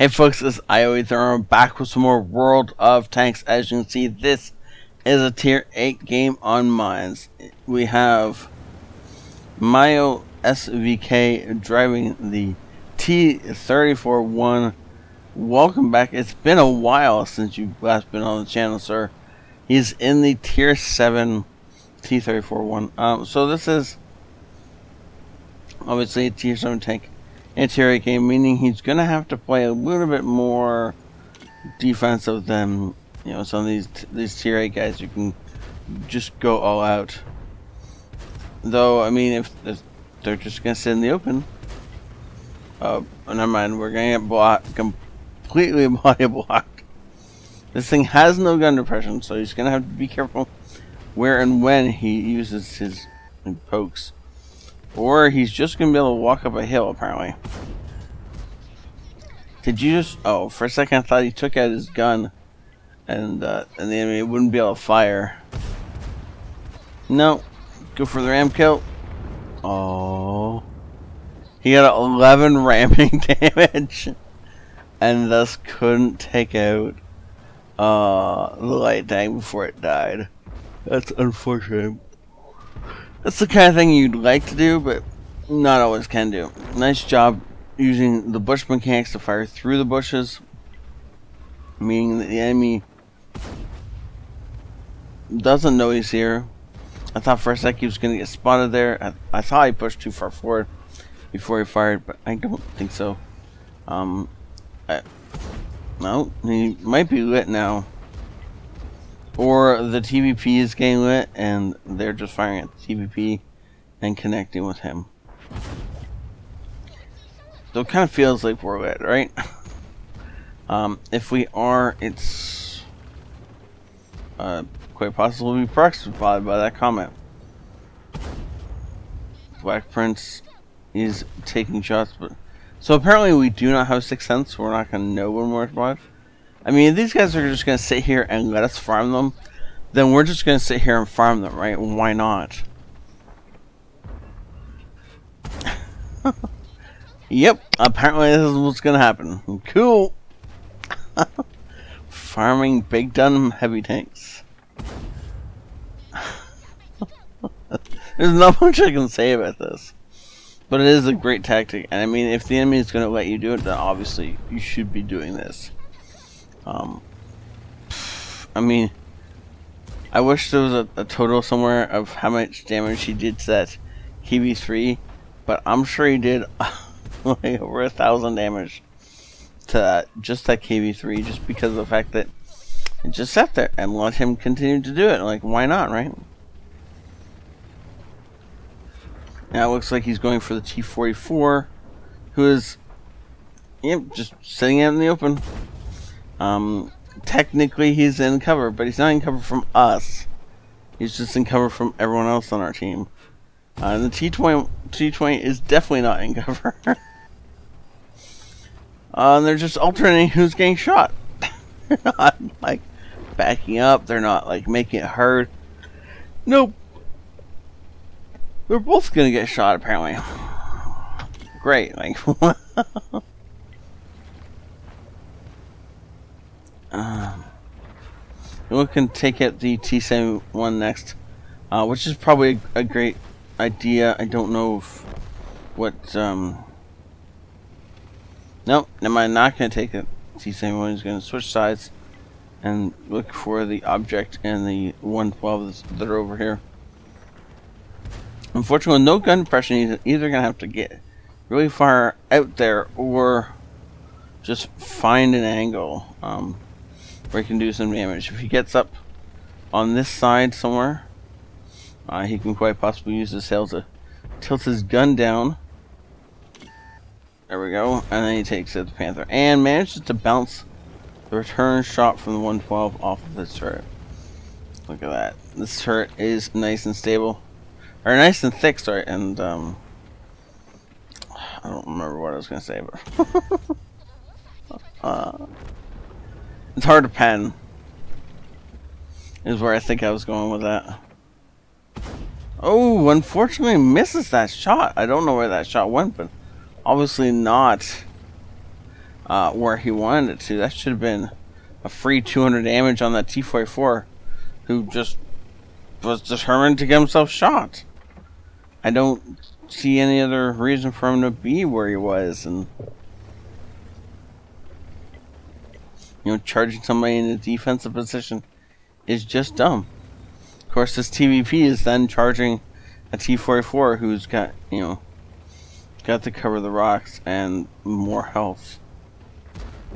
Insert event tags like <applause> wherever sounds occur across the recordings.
Hey folks, it's ioEther. back with some more World of Tanks. As you can see, this is a tier 8 game on mines. We have Mayo SVK driving the T-34-1. Welcome back. It's been a while since you've last been on the channel, sir. He's in the tier 7 T-34-1. Um, so this is obviously a tier 7 tank interior game, meaning he's going to have to play a little bit more defensive than you know some of these these tier 8 guys who can just go all out. Though, I mean, if, if they're just going to sit in the open, uh, never mind, we're going to get blocked, completely <laughs> body blocked. This thing has no gun depression, so he's going to have to be careful where and when he uses his pokes. Or he's just going to be able to walk up a hill, apparently. Did you just... Oh, for a second I thought he took out his gun. And, uh, and the enemy wouldn't be able to fire. No. Go for the ram kill. Oh. He got 11 <laughs> ramming damage. And thus couldn't take out uh, the light tank before it died. That's unfortunate. That's the kind of thing you'd like to do, but not always can do. Nice job using the bush mechanics to fire through the bushes, meaning that the enemy doesn't know he's here. I thought for a sec he was going to get spotted there. I, I, thought he pushed too far forward before he fired, but I don't think so. Um, I, no, he might be lit now. Or the TVP is getting lit and they're just firing at the TVP and connecting with him. So it kind of feels like we're lit, right? <laughs> um, if we are, it's uh, quite possibly proxied by that Comet. Black Prince is taking shots, but so apparently we do not have sixth sense. So we're not going to know when we're alive. I mean, these guys are just going to sit here and let us farm them. Then we're just going to sit here and farm them, right? Why not? <laughs> yep, apparently this is what's going to happen. Cool. <laughs> Farming big gun heavy tanks. <laughs> There's not much I can say about this. But it is a great tactic. And I mean, if the enemy is going to let you do it, then obviously you should be doing this. Um, I mean, I wish there was a, a, total somewhere of how much damage he did to that KV3, but I'm sure he did <laughs> like over a thousand damage to that, just that KV3, just because of the fact that it just sat there and let him continue to do it. Like, why not, right? Now it looks like he's going for the T44, who is, yep, just sitting out in the open. Um, technically he's in cover, but he's not in cover from us. He's just in cover from everyone else on our team. Uh, the T20, T20 is definitely not in cover. <laughs> uh, they're just alternating who's getting shot. <laughs> they're not, like, backing up. They're not, like, making it hard. Nope. They're both gonna get shot, apparently. <laughs> Great, like, Um, we can take out the T71 next, uh, which is probably a, great idea. I don't know if, what, um, nope, am I not going to take it. T71 is going to switch sides and look for the object and the 112 that are over here. Unfortunately, no gun depression, he's either going to have to get really far out there or just find an angle. Um, where he can do some damage. If he gets up on this side somewhere, uh, he can quite possibly use his sail to tilt his gun down. There we go. And then he takes it the Panther. And manages to bounce the return shot from the 112 off of this turret. Look at that. This turret is nice and stable. Or nice and thick, sorry. And, um... I don't remember what I was going to say, but... <laughs> uh... It's hard to pen. Is where I think I was going with that. Oh, unfortunately misses that shot. I don't know where that shot went, but obviously not uh, where he wanted it to. That should have been a free 200 damage on that T-44, who just was determined to get himself shot. I don't see any other reason for him to be where he was, and you know, charging somebody in a defensive position is just dumb. Of course, this TVP is then charging a T-44 who's got, you know, got to cover the rocks and more health.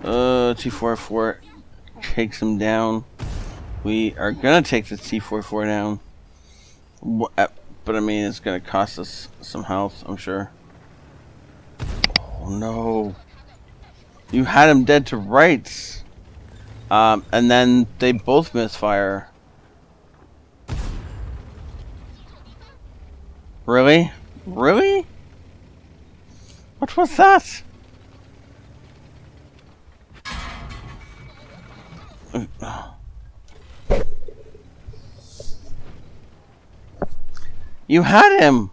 Uh, T-44 takes him down. We are gonna take the T-44 down. Uh, but I mean, it's gonna cost us some health, I'm sure. Oh no. You had him dead to rights. Um, and then they both misfire. Really? Really? What was that? You had him!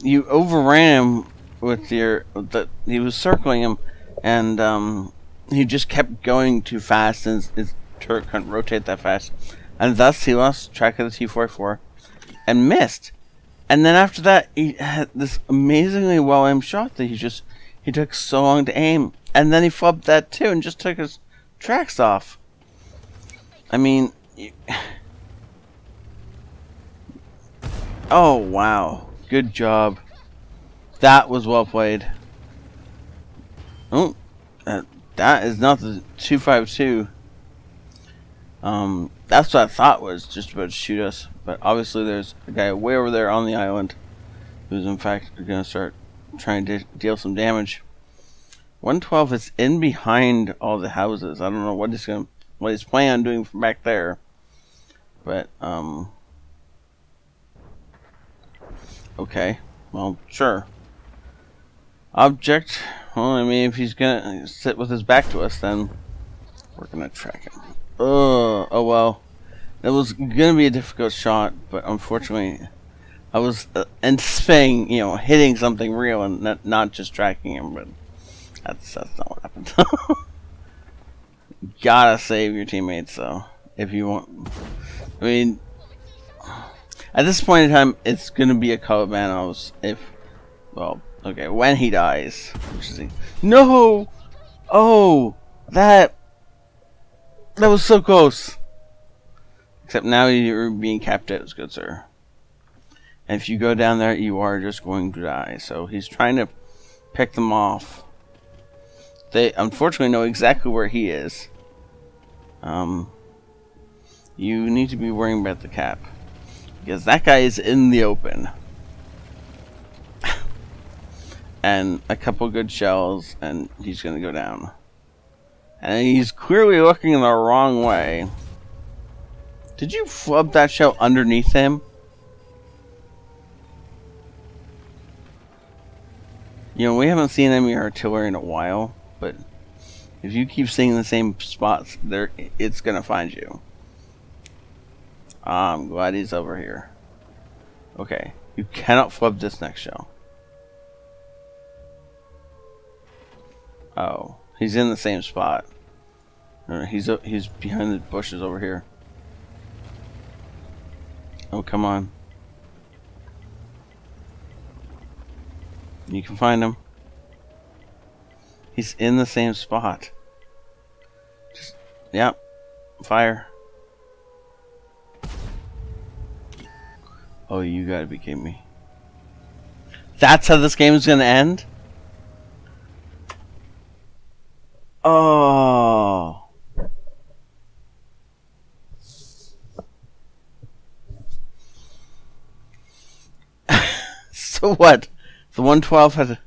You overran him with your... That he was circling him, and um, he just kept going too fast, and his, turret couldn't rotate that fast. And thus he lost track of the T-44 and missed. And then after that, he had this amazingly well aimed shot that he just he took so long to aim, and then he flubbed that too and just took his tracks off. I mean, you... <sighs> oh wow, good job. That was well played. Oh, that, that is not the 252. Um, that's what I thought was just about to shoot us. But obviously there's a guy way over there on the island who's in fact going to start trying to deal some damage. 112 is in behind all the houses. I don't know what he's going to, what he's planning on doing from back there. But, um... Okay. Well, sure. Object. Well, I mean, if he's to sit with his back to us, then we're to track him. Oh, oh well. It was gonna be a difficult shot, but unfortunately, I was uh, anticipating, you know, hitting something real and not, not just tracking him. But that's that's not what happened. <laughs> Gotta save your teammates, though, if you want. I mean, at this point in time, it's gonna be a Kolobanov's if, well, okay, when he dies, no, oh, that that was so close. Except now you're being capped out, good sir. And if you go down there, you are just going to die. So he's trying to pick them off. They unfortunately know exactly where he is. Um, you need to be worrying about the cap. Because that guy is in the open. And a couple good shells, and he's to go down. And he's clearly looking in the wrong way. Did you flub that shell underneath him? You know, we haven't seen enemy artillery in a while, but if you keep seeing the same spots, there it's gonna find you. Ah, I'm glad he's over here. Okay, you cannot flub this next shell. Oh, he's in the same spot. Uh, he's he's behind the bushes over here. Oh, come on. You can find him. He's in the same spot. Just, yep. Fire. Oh, you gotta be kidding me. That's how this game is gonna end? Oh. so what? The 112 had.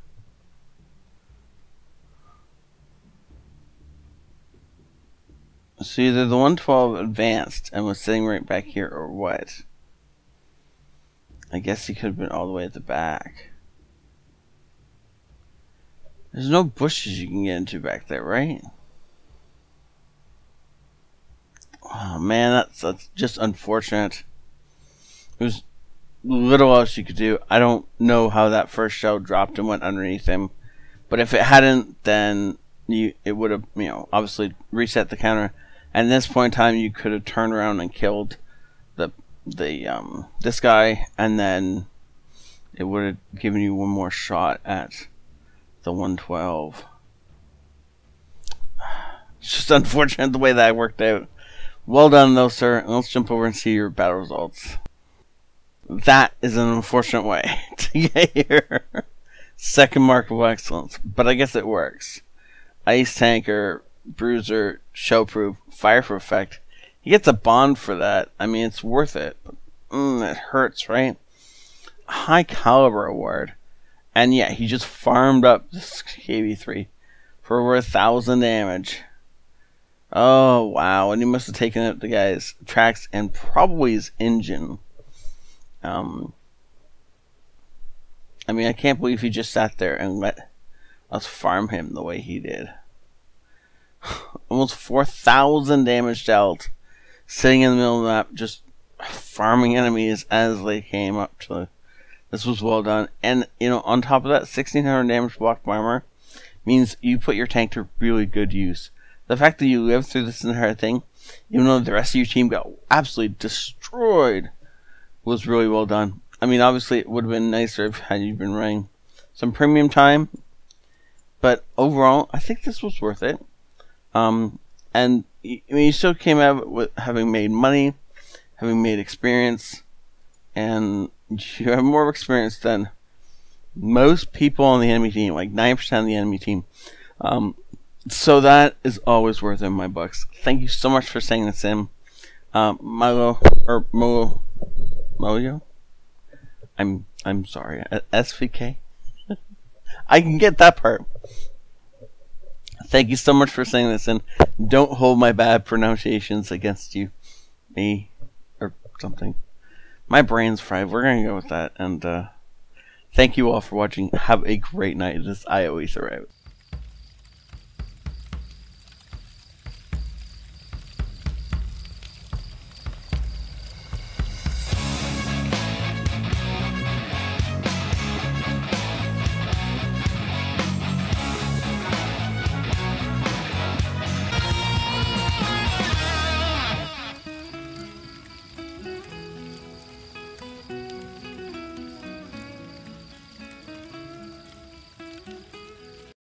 So either the 112 advanced and was sitting right back here, or what? I guess he could have been all the way at the back. There's no bushes you can get into back there, right? Oh man, that's, that's just unfortunate. There's little else you could do. I don't know how that first shell dropped and went underneath him. But if it hadn't, then you it would have you know obviously reset the counter. And this point in time, you could have turned around and killed the the um this guy, and then it would have given you one more shot at the 112. <sighs> It's just unfortunate the way that worked out. Well done, though, sir. Let's jump over and see your battle results. That is an unfortunate way <laughs> to get your second mark of excellence, but I guess it works. Ace Tanker, Bruiser, Showproof, Fire for Effect. He gets a bond for that. I mean, it's worth it. But, mm, it hurts, right? High Caliber Award. And yeah, he just farmed up this KV3 for over a thousand damage. Oh, wow. And he must have taken out the guy's tracks and probably his engine. Um, I mean, I can't believe he just sat there and let us farm him the way he did. <sighs> Almost 4,000 damage dealt. Sitting in the middle of the map, just farming enemies as they came up to the, this was well done. And, you know, on top of that, 1600 damage block armor means you put your tank to really good use the fact that you lived through this entire thing, even though the rest of your team got absolutely destroyed, was really well done. I mean, obviously, it would have been nicer if had you been running some premium time, but overall, I think this was worth it. Um, and I mean, you still came out with having made money, having made experience, and you have more experience than most people on the enemy team, like 9% of the enemy team. Um, so that is always worth it in my books. Thank you so much for saying this in. Um, Milo or Mo Moyo. I'm I'm sorry. SVK. <laughs> I can get that part. Thank you so much for saying this, and don't hold my bad pronunciations against you, me, or something. My brain's fried. We're gonna go with that, and uh, thank you all for watching. Have a great night. This I always.